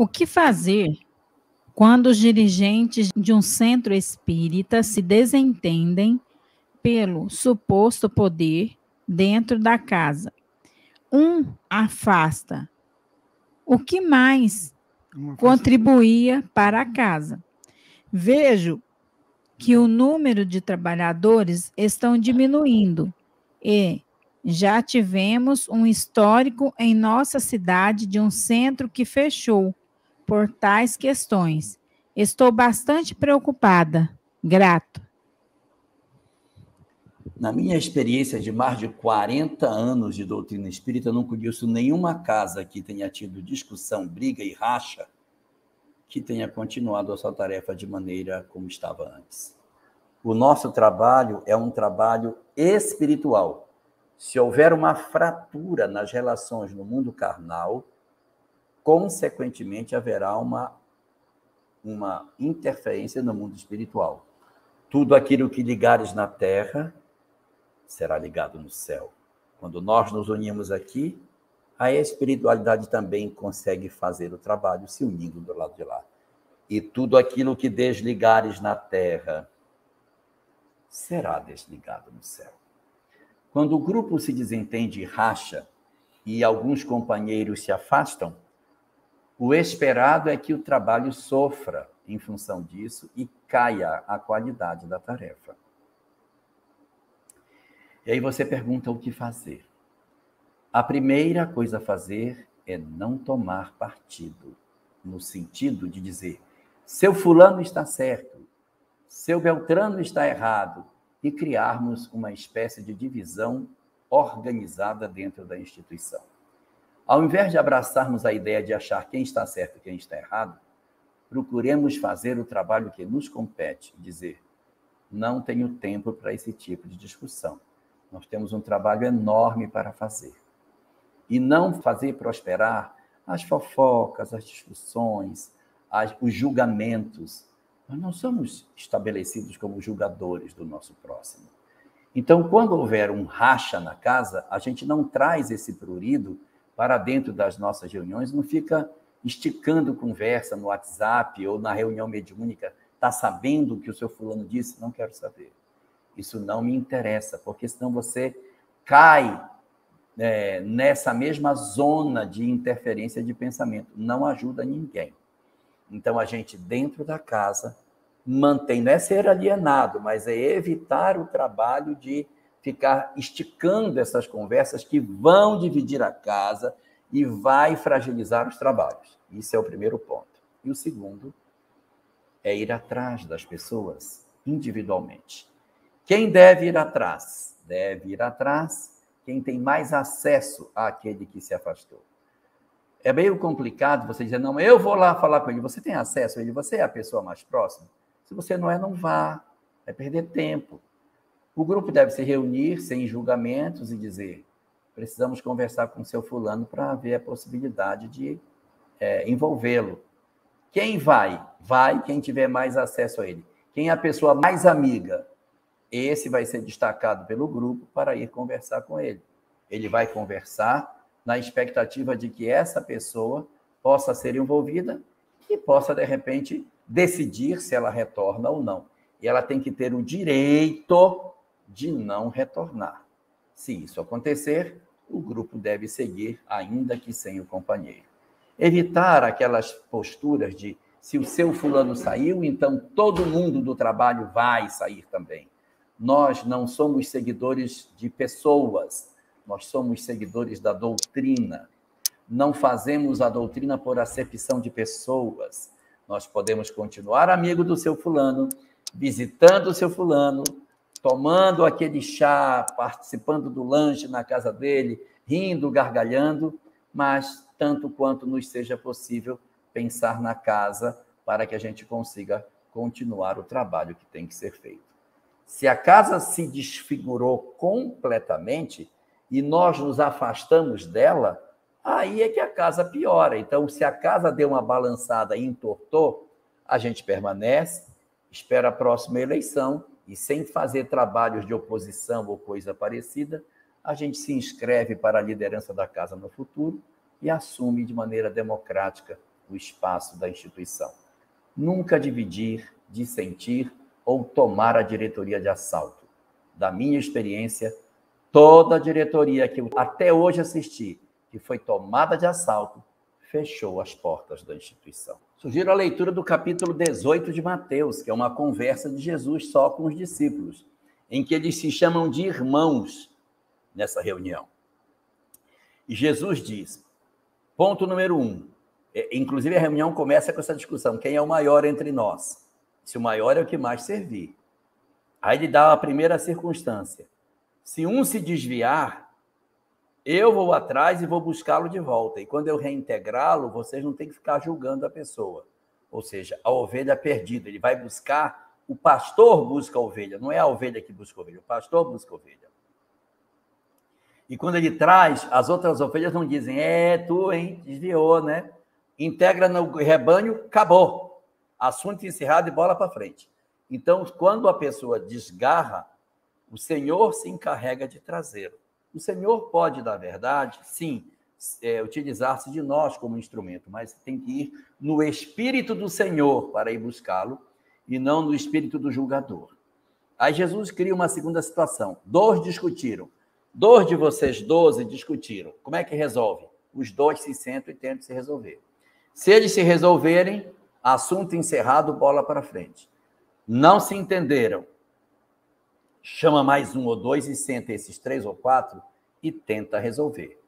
O que fazer quando os dirigentes de um centro espírita se desentendem pelo suposto poder dentro da casa? Um afasta o que mais contribuía para a casa. Vejo que o número de trabalhadores estão diminuindo e já tivemos um histórico em nossa cidade de um centro que fechou por tais questões. Estou bastante preocupada. Grato. Na minha experiência de mais de 40 anos de doutrina espírita, não conheço nenhuma casa que tenha tido discussão, briga e racha que tenha continuado a sua tarefa de maneira como estava antes. O nosso trabalho é um trabalho espiritual. Se houver uma fratura nas relações no mundo carnal, consequentemente haverá uma, uma interferência no mundo espiritual. Tudo aquilo que ligares na terra será ligado no céu. Quando nós nos unimos aqui, a espiritualidade também consegue fazer o trabalho se unindo do lado de lá. E tudo aquilo que desligares na terra será desligado no céu. Quando o grupo se desentende e racha e alguns companheiros se afastam, o esperado é que o trabalho sofra em função disso e caia a qualidade da tarefa. E aí você pergunta o que fazer. A primeira coisa a fazer é não tomar partido, no sentido de dizer: seu fulano está certo, seu Beltrano está errado, e criarmos uma espécie de divisão organizada dentro da instituição. Ao invés de abraçarmos a ideia de achar quem está certo e quem está errado, procuremos fazer o trabalho que nos compete, dizer: não tenho tempo para esse tipo de discussão. Nós temos um trabalho enorme para fazer. E não fazer prosperar as fofocas, as discussões, as, os julgamentos. Nós não somos estabelecidos como julgadores do nosso próximo. Então, quando houver um racha na casa, a gente não traz esse prurido para dentro das nossas reuniões, não fica esticando conversa no WhatsApp ou na reunião mediúnica, está sabendo o que o seu fulano disse? Não quero saber. Isso não me interessa, porque senão você cai é, nessa mesma zona de interferência de pensamento. Não ajuda ninguém. Então, a gente, dentro da casa, mantém, não é ser alienado, mas é evitar o trabalho de ficar esticando essas conversas que vão dividir a casa e vai fragilizar os trabalhos. Isso é o primeiro ponto. E o segundo é ir atrás das pessoas individualmente. Quem deve ir atrás? Deve ir atrás quem tem mais acesso àquele que se afastou. É meio complicado você dizer, não, eu vou lá falar com ele. Você tem acesso a ele, você é a pessoa mais próxima. Se você não é, não vá. Vai perder tempo. O grupo deve se reunir sem julgamentos e dizer: precisamos conversar com o seu fulano para ver a possibilidade de é, envolvê-lo. Quem vai? Vai quem tiver mais acesso a ele. Quem é a pessoa mais amiga? Esse vai ser destacado pelo grupo para ir conversar com ele. Ele vai conversar na expectativa de que essa pessoa possa ser envolvida e possa, de repente, decidir se ela retorna ou não. E ela tem que ter o direito de não retornar. Se isso acontecer, o grupo deve seguir, ainda que sem o companheiro. Evitar aquelas posturas de se o seu fulano saiu, então todo mundo do trabalho vai sair também. Nós não somos seguidores de pessoas, nós somos seguidores da doutrina. Não fazemos a doutrina por acepção de pessoas. Nós podemos continuar amigo do seu fulano, visitando o seu fulano, tomando aquele chá, participando do lanche na casa dele, rindo, gargalhando, mas tanto quanto nos seja possível pensar na casa para que a gente consiga continuar o trabalho que tem que ser feito. Se a casa se desfigurou completamente, e nós nos afastamos dela, aí é que a casa piora. Então, se a casa deu uma balançada e entortou, a gente permanece, espera a próxima eleição e, sem fazer trabalhos de oposição ou coisa parecida, a gente se inscreve para a liderança da casa no futuro e assume de maneira democrática o espaço da instituição. Nunca dividir, dissentir ou tomar a diretoria de assalto. Da minha experiência, toda a diretoria que eu até hoje assisti, que foi tomada de assalto, fechou as portas da instituição. Sugiro a leitura do capítulo 18 de Mateus, que é uma conversa de Jesus só com os discípulos, em que eles se chamam de irmãos nessa reunião. E Jesus diz: ponto número um. É, inclusive, a reunião começa com essa discussão: quem é o maior entre nós? Se o maior é o que mais servir. Aí ele dá a primeira circunstância. Se um se desviar, eu vou atrás e vou buscá-lo de volta. E quando eu reintegrá-lo, vocês não têm que ficar julgando a pessoa. Ou seja, a ovelha perdida. Ele vai buscar, o pastor busca a ovelha, não é a ovelha que busca a ovelha, o pastor busca a ovelha. E quando ele traz, as outras ovelhas não dizem, é, tu, hein, desviou, né? Integra no rebanho, acabou. Assunto encerrado e bola para frente. Então, quando a pessoa desgarra, o Senhor se encarrega de trazê-lo. O Senhor pode, na verdade, sim, é, utilizar-se de nós como instrumento, mas tem que ir no espírito do Senhor para ir buscá-lo e não no espírito do julgador. Aí Jesus cria uma segunda situação. Dois discutiram. Dois de vocês, doze, discutiram. Como é que resolve? Os dois se sentam e tentam se resolver. Se eles se resolverem, assunto encerrado, bola para frente. Não se entenderam, chama mais um ou dois e senta esses três ou quatro e tenta resolver.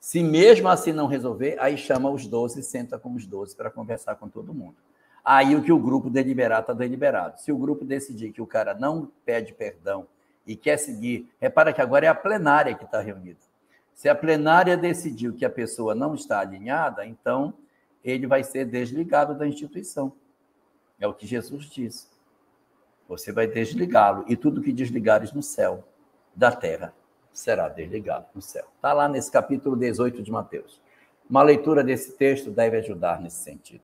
Se mesmo assim não resolver, aí chama os doze e senta com os doze para conversar com todo mundo. Aí o que o grupo deliberar está deliberado. Se o grupo decidir que o cara não pede perdão e quer seguir, repara que agora é a plenária que está reunida. Se a plenária decidiu que a pessoa não está alinhada, então ele vai ser desligado da instituição. É o que Jesus disse. Você vai desligá-lo, e tudo que desligares no céu, da terra, será desligado no céu. Está lá nesse capítulo 18 de Mateus. Uma leitura desse texto deve ajudar nesse sentido.